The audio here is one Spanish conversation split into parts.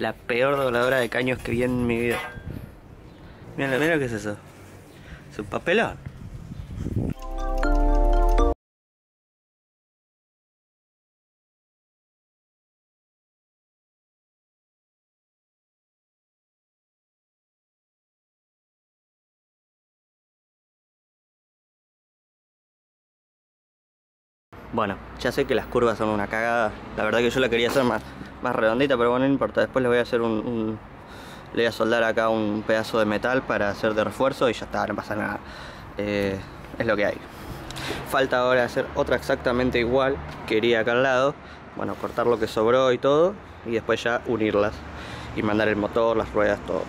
la peor dobladora de caños que vi en mi vida. Mira, mira qué es eso. Es un papelón. Bueno, ya sé que las curvas son una cagada. La verdad que yo la quería hacer más, más redondita, pero bueno, no importa. Después le voy a hacer un, Le voy a soldar acá un pedazo de metal para hacer de refuerzo y ya está, no pasa nada. Eh, es lo que hay. Falta ahora hacer otra exactamente igual que iría acá al lado. Bueno, cortar lo que sobró y todo. Y después ya unirlas. Y mandar el motor, las ruedas, todo.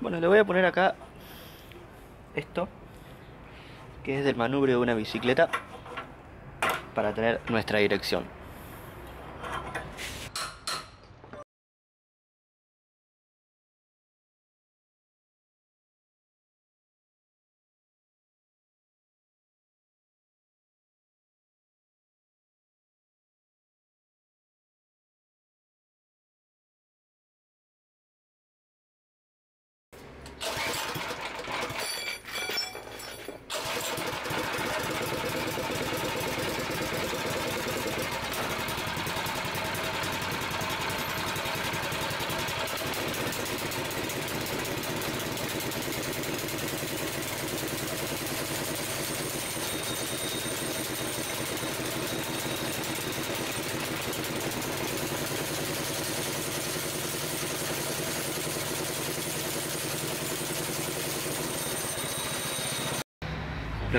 Bueno, le voy a poner acá esto, que es del manubrio de una bicicleta, para tener nuestra dirección.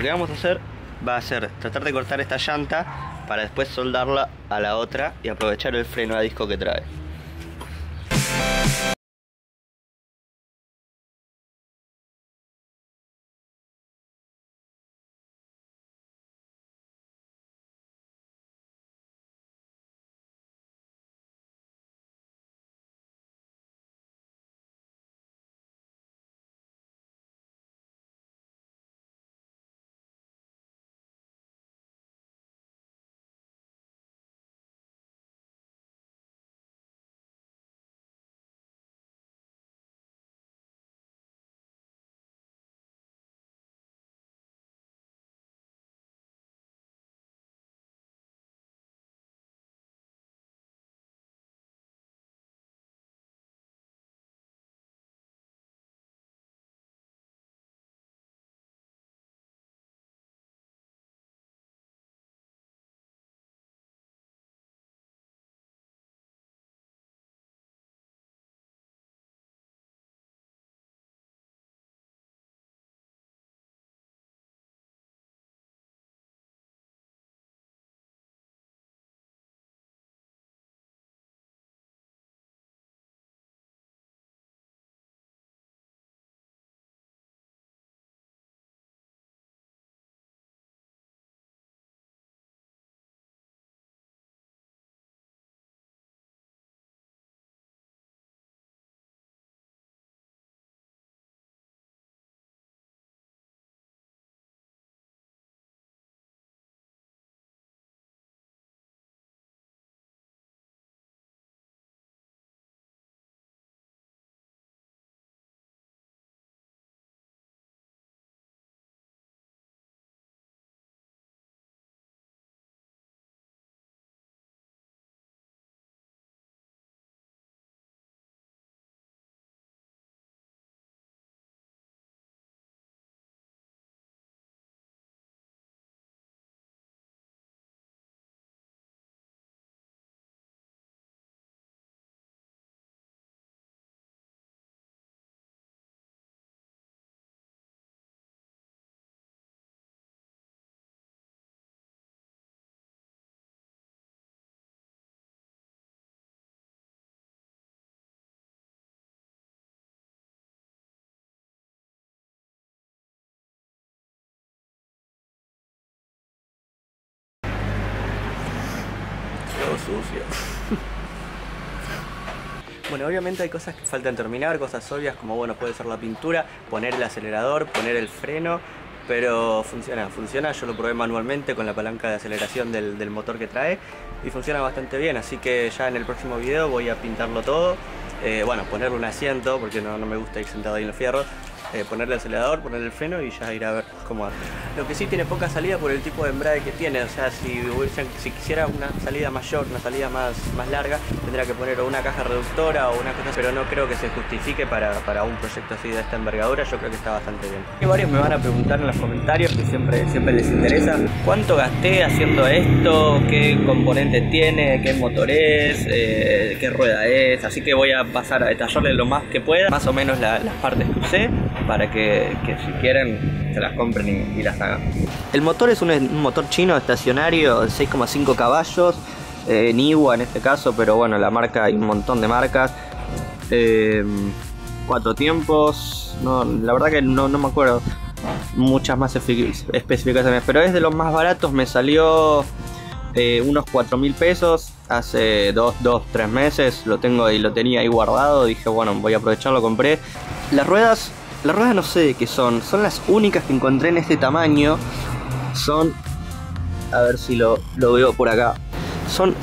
Lo que vamos a hacer va a ser tratar de cortar esta llanta para después soldarla a la otra y aprovechar el freno a disco que trae. Bueno, obviamente hay cosas que faltan terminar, cosas obvias como, bueno, puede ser la pintura, poner el acelerador, poner el freno, pero funciona, funciona, yo lo probé manualmente con la palanca de aceleración del, motor que trae y funciona bastante bien, así que ya en el próximo video voy a pintarlo todo, eh, bueno, ponerle un asiento porque no, no me gusta ir sentado ahí en los fierros, eh, ponerle el acelerador, ponerle el freno y ya ir a ver cómo anda. Lo que sí tiene poca salida por el tipo de embrague que tiene, o sea, si, si quisiera una salida mayor, una salida más, más larga, tendría que poner una caja reductora o una cosa, pero no creo que se justifique para, para un proyecto así de esta envergadura, yo creo que está bastante bien. Y varios me van a preguntar en los comentarios, que siempre, siempre les interesa, ¿cuánto gasté haciendo esto? ¿Qué componente tiene? ¿Qué motor es? Eh, ¿Qué rueda es? Así que voy a pasar a detallarles lo más que pueda, más o menos las partes que usé para que, si quieren se las compren y, las hagan. El motor es un, motor chino estacionario de 6,5 caballos, eh, Niwa en este caso, pero bueno, la marca hay un montón de marcas. Eh, cuatro tiempos, la verdad que no, me acuerdo muchas más especificaciones, pero es de los más baratos, me salió eh, unos 4 mil pesos hace 2, 2, 3 meses, lo tengo y lo tenía ahí guardado, dije bueno voy a aprovecharlo, compré. Las ruedas las ruedas no sé de qué son, son las únicas que encontré en este tamaño. Son, a ver si lo, veo por acá, son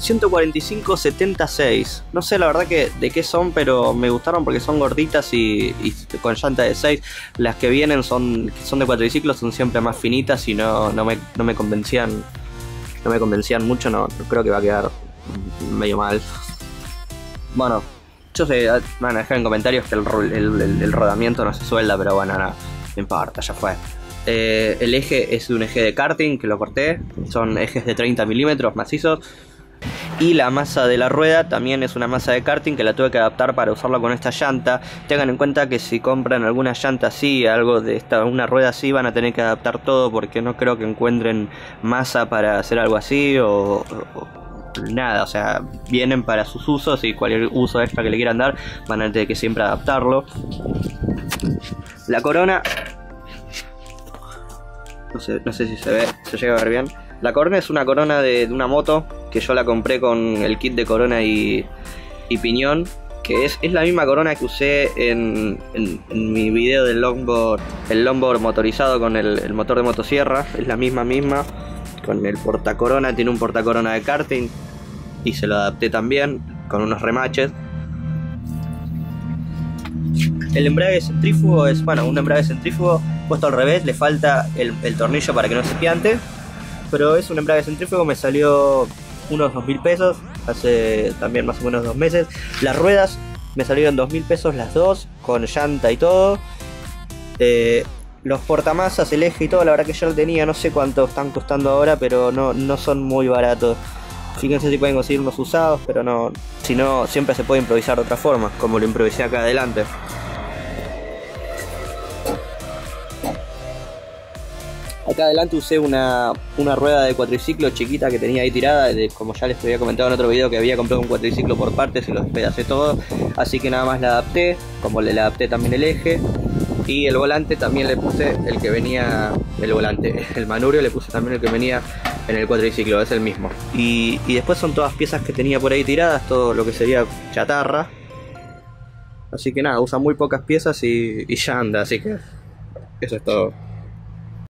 145-76. No sé la verdad que de qué son, pero me gustaron porque son gorditas y, con llanta de 6. Las que vienen son, son de cuatriciclos, son siempre más finitas y no, no, me, no me convencían. No me convencían mucho, no creo que va a quedar medio mal. Bueno, yo sé, ah, van a dejar en comentarios que el, rodamiento no se suelda, pero bueno, no, no importa, ya fue. Eh, el eje es un eje de karting que lo corté, son ejes de 30 milímetros macizos. Y la masa de la rueda también es una masa de karting que la tuve que adaptar para usarla con esta llanta. Tengan en cuenta que si compran alguna llanta así, algo de esta, una rueda así, van a tener que adaptar todo porque no creo que encuentren masa para hacer algo así o nada, o sea, vienen para sus usos y cualquier uso extra que le quieran dar van a tener que siempre adaptarlo. La corona, no sé, no sé si se ve, se llega a ver bien. La corona es una corona de, una moto que yo la compré con el kit de corona y, piñón. Que es, es, la misma corona que usé en, mi video del longboard, el longboard motorizado con el, el motor de motosierra. Es la misma, misma con el portacorona, tiene un portacorona de karting y se lo adapté también con unos remaches. El embrague centrífugo es, bueno, un embrague centrífugo puesto al revés, le falta el, tornillo para que no se piante, pero es un embrague centrífugo, me salió unos dos mil pesos, hace también más o menos dos meses. Las ruedas me salieron dos mil pesos las dos, con llanta y todo. Eh, los portamasas, el eje y todo, la verdad que yo lo tenía, no sé cuánto están costando ahora, pero no, no son muy baratos. Fíjense si pueden conseguir unos usados, pero no. Si no, siempre se puede improvisar de otra forma, como lo improvisé acá adelante. Acá adelante usé una, una, rueda de cuatriciclo chiquita que tenía ahí tirada, como ya les había comentado en otro video que había comprado un cuatriciclo por partes y lo despedacé todo, así que nada más la adapté, como le adapté también el eje, y el volante también le puse el que venía, el volante, el manubrio le puse también el que venía en el cuadriciclo, es el mismo. Y, después son todas piezas que tenía por ahí tiradas, todo lo que sería chatarra. Así que nada, usa muy pocas piezas y, y ya anda, así que eso es todo.